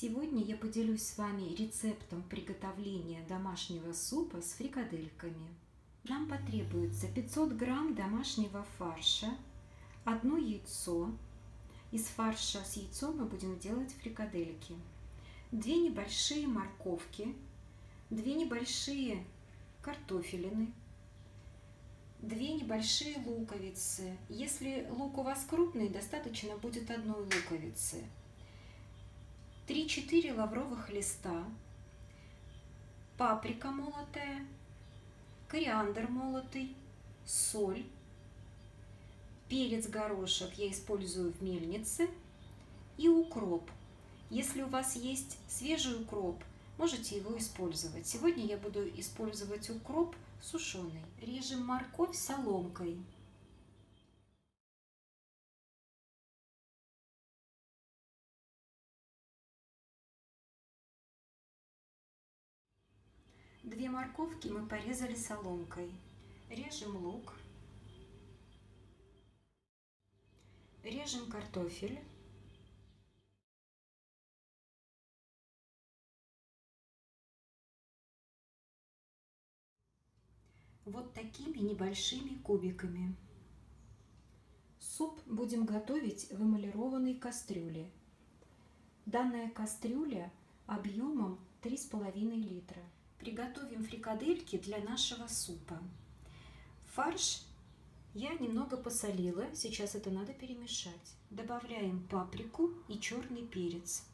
Сегодня я поделюсь с вами рецептом приготовления домашнего супа с фрикадельками. Нам потребуется 500 грамм домашнего фарша, одно яйцо. Из фарша с яйцом мы будем делать фрикадельки. Две небольшие морковки, две небольшие картофелины, две небольшие луковицы. Если лук у вас крупный, достаточно будет одной луковицы – 3-4 лавровых листа, паприка молотая, кориандр молотый, соль, перец горошек я использую в мельнице и укроп. Если у вас есть свежий укроп, можете его использовать. Сегодня я буду использовать укроп сушеный. Режем морковь соломкой. Две морковки мы порезали соломкой. Режем лук. Режем картофель. Вот такими небольшими кубиками. Суп будем готовить в эмалированной кастрюле. Данная кастрюля объемом 3,5 литра. Приготовим фрикадельки для нашего супа. Фарш я немного посолила, сейчас это надо перемешать. Добавляем паприку и черный перец.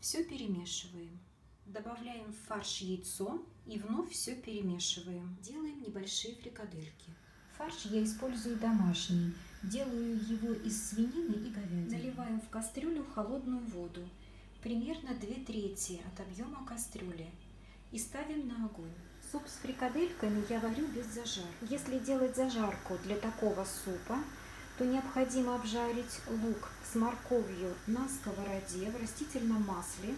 Все перемешиваем. Добавляем в фарш яйцо и вновь все перемешиваем. Делаем небольшие фрикадельки. Фарш я использую домашний. Делаю его из свинины и говядины. Наливаем в кастрюлю холодную воду. Примерно 2 трети от объема кастрюли и ставим на огонь. Суп с фрикадельками я варю без зажарки. Если делать зажарку для такого супа, то необходимо обжарить лук с морковью на сковороде в растительном масле,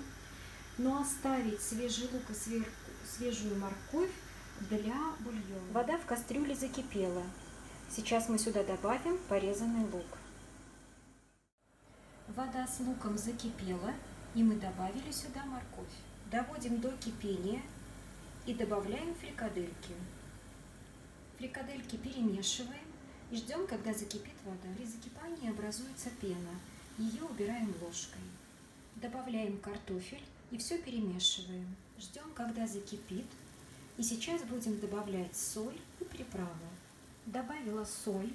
но оставить свежий лук и сверху свежую морковь для бульона. Вода в кастрюле закипела. Сейчас мы сюда добавим порезанный лук. Вода с луком закипела, и мы добавили сюда морковь. Доводим до кипения и добавляем фрикадельки. Фрикадельки перемешиваем и ждем, когда закипит вода. При закипании образуется пена. Ее убираем ложкой. Добавляем картофель и все перемешиваем. Ждем, когда закипит. И сейчас будем добавлять соль и приправы. Добавила соль,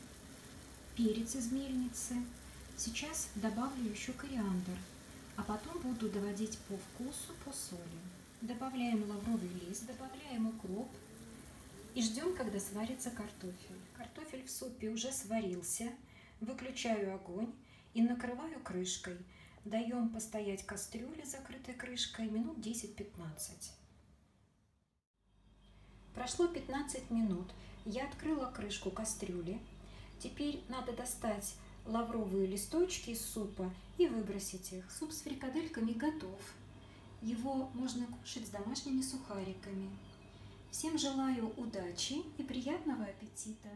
перец из мельницы. Сейчас добавлю еще кориандр а потом буду доводить по вкусу, по соли. Добавляем лавровый лист, добавляем укроп и ждем, когда сварится картофель. Картофель в супе уже сварился. Выключаю огонь и накрываю крышкой. Даем постоять кастрюле закрытой крышкой минут 10-15. Прошло 15 минут. Я открыла крышку кастрюли. Теперь надо достать лавровые листочки из супа и выбросить их. Суп с фрикадельками готов. Его можно кушать с домашними сухариками. Всем желаю удачи и приятного аппетита!